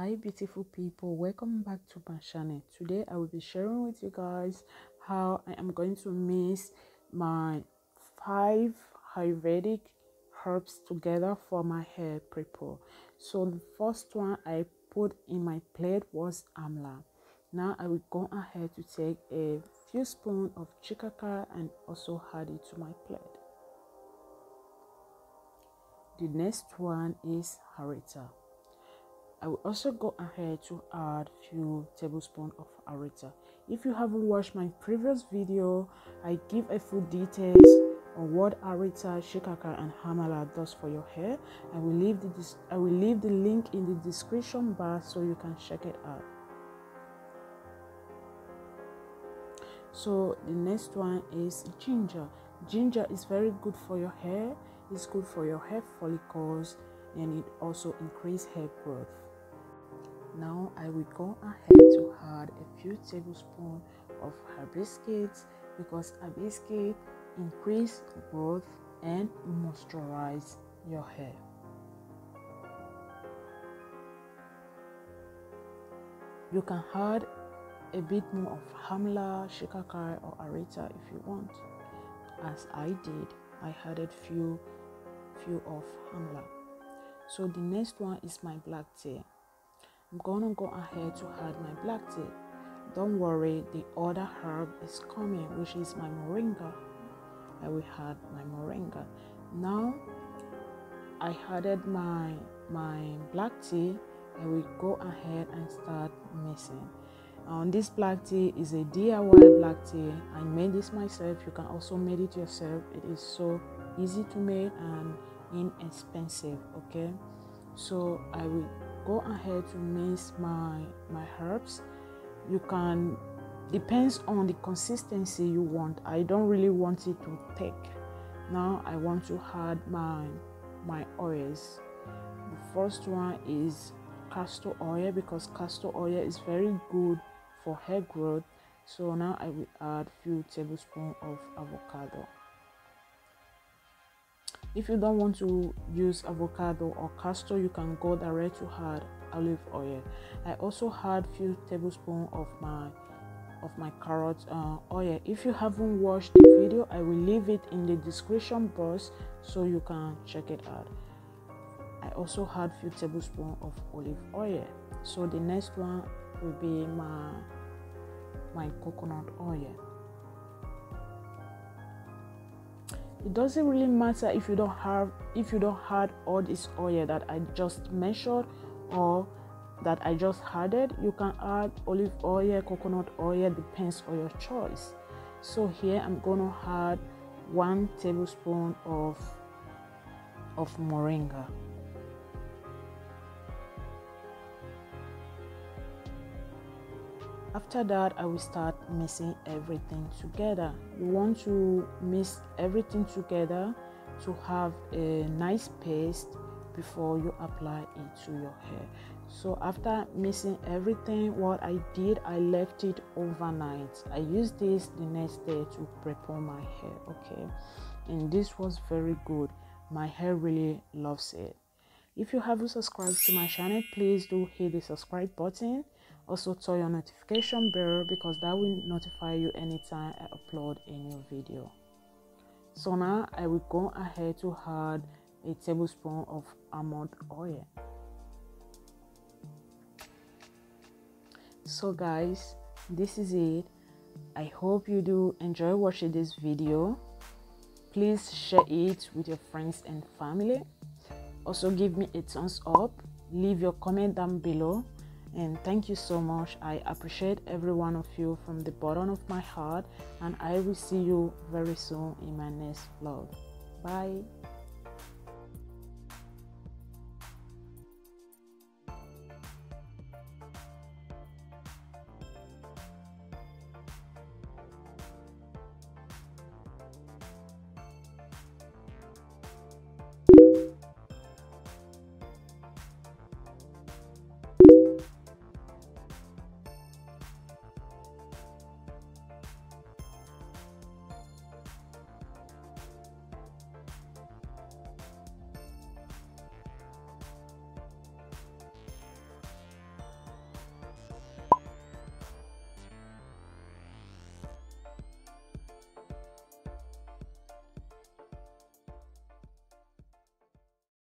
hi beautiful people. Welcome back to my channel. Today i will be sharing with you guys how i am going to mix my five ayurvedic herbs together for my hair prepoo. So the first one i put in my plate was amla. Now i will go ahead to take a few spoons of shikakai and also add it to my plate. The next one is harita I will also go ahead to add few tablespoons of arita. If you haven't watched my previous video, I give a full details on what arita, shikaka and hamala does for your hair. I will leave the I will leave the link in the description bar so you can check it out. So the next one is ginger. Ginger is very good for your hair. It's good for your hair follicles and it also increase hair growth. Now I will go ahead to add a few tablespoons of hibiscus because hibiscus increase growth and moisturize your hair. You can add a bit more of hamla, shikakai or arita if you want. As I did, I added few few of hamla. So the next one is my black tea. I'm gonna go ahead to add my black tea. Don't worry, the other herb is coming, which is my moringa. I will add my moringa. Now I added my my black tea. I will go ahead and start mixing. Um, this black tea is a DIY black tea. I made this myself. You can also make it yourself. It is so easy to make and inexpensive. Okay, so I will go ahead to mix my my herbs. You can depends on the consistency you want. I don't really want it to thick. Now i want to add my my oils. The first one is castor oil because castor oil is very good for hair growth. So now i will add few tablespoons of avocado if you don't want to use avocado or castor, you can go direct to add olive oil. I also add few tablespoons of my of my carrot uh, oil. If you haven't watched the video, I will leave it in the description box so you can check it out. I also add few tablespoons of olive oil. So the next one will be my my coconut oil. It doesn't really matter if you don't have if you don't add all this oil that i just mentioned or that i just added you can add olive oil coconut oil depends on your choice. So here i'm gonna add one tablespoon of of moringa after that i will start mixing everything together. You want to mix everything together to have a nice paste before you apply it to your hair. So after mixing everything what i did i left it overnight. I used this the next day to prepare my hair okay? And this was very good. My hair really loves it. If you haven't subscribed to my channel please do hit the subscribe button also turn your notification bell because that will notify you anytime i upload a new video. So now i will go ahead to add a tablespoon of almond oil. So guys this is it. I hope you do enjoy watching this video. Please share it with your friends and family. Also give me a thumbs up. Leave your comment down below and thank you so much. I appreciate every one of you from the bottom of my heart and i will see you very soon in my next vlog. Bye